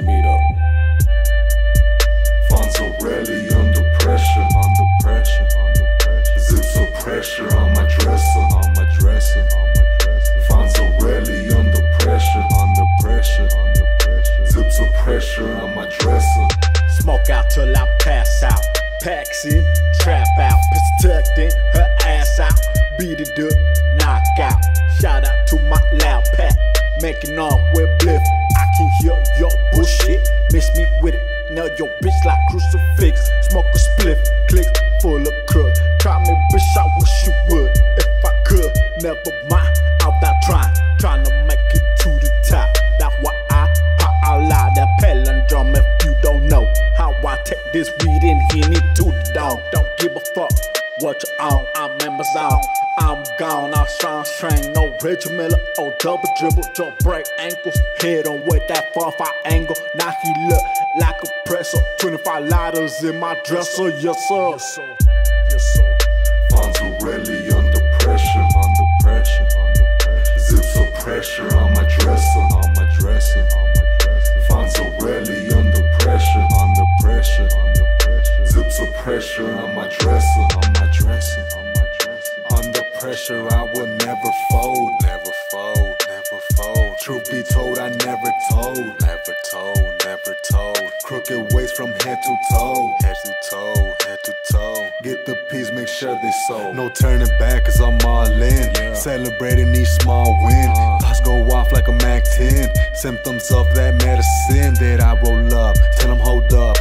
the beat up. Under pressure, under pressure, under pressure. Zips of pressure on my dresser, on my dresser, on my. Fonzarelli under pressure, under pressure, under pressure. Zips of pressure on my dresser. Smoke out till I pass out. Packs in, trap out. Pistol tucked in, her ass out. Beat it up, knock out. Shout out to my loud pack. Making on with bliff. I can hear your bullshit. Miss me with it. Now your bitch like crucifix. Smoke a spliff, click full of crud. Try me, bitch, I wish you would. If I could, never mind. Out that trying, trying to make it to the top. That's why I pop out loud that palindrome. If you don't know how I take this weed and hand it to the dog, don't give a fuck. What you on? I'm my zone. I'm gone. I'm strong strain. No Reggie Miller or oh, double dribble. Jump break ankles. Head on with that far far angle. Now he look like a presser. 25 lighters in my dresser. Yes, sir. Yes, sir. Yes, sir. Fonzarelli under pressure, under pressure, under pressure. Zips of pressure on my dresser, on my dresser, on my dresser. Fonzarelli under pressure, under pressure, under pressure. Zips of pressure on my dresser, pressure, I will never fold, never fold, never fold. Truth be told, I never told, never told, never told. Crooked ways from head to toe, head to toe, head to toe. Get the peas, make sure they sold. No turning back, cause I'm all in. Celebrating each small win. Uh. Thoughts go off like a Mac 10. Symptoms of that medicine that I roll up. Tell them hold up.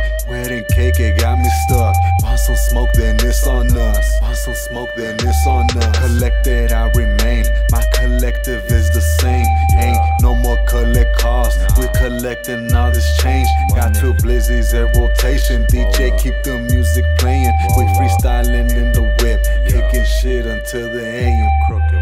Smoke, then it's on us. Collected, I remain. My collective is the same. Ain't no more collect costs. We collecting all this change. Got two blizzies at rotation. DJ keep the music playing. We freestyling in the whip. Kicking shit until the AM. Crooked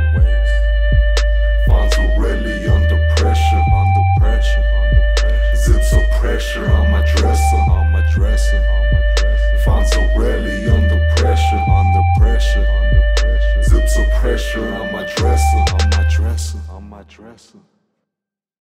pressure on my dresser, on my dresser, on my dresser.